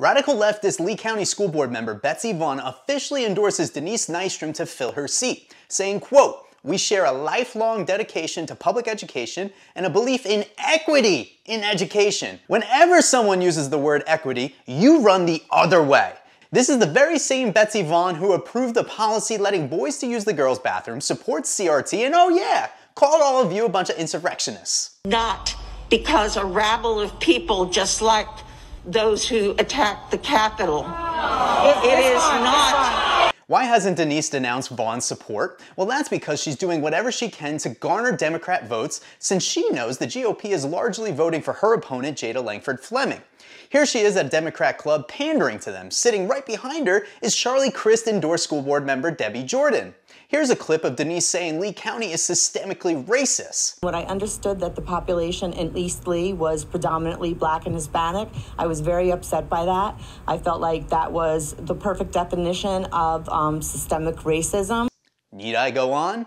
Radical leftist Lee County School Board member Betsy Vaughn officially endorses Denise Nystrom to fill her seat, saying, quote, we share a lifelong dedication to public education and a belief in equity in education. Whenever someone uses the word equity, you run the other way. This is the very same Betsy Vaughn who approved the policy letting boys to use the girls' bathroom, supports CRT, and oh yeah, called all of you a bunch of insurrectionists. Not because a rabble of people just like those who attacked the Capitol. it, it is not. Why hasn't Denise denounced Vaughn's support? Well, that's because she's doing whatever she can to garner Democrat votes since she knows the GOP is largely voting for her opponent, Jada Langford Fleming. Here she is at a Democrat club pandering to them. Sitting right behind her is Charlie Crist endorsed school board member Debbie Jordan. Here's a clip of Denise saying Lee County is systemically racist. When I understood that the population in East Lee was predominantly black and Hispanic, I was very upset by that. I felt like that was the perfect definition of um, systemic racism. Need I go on?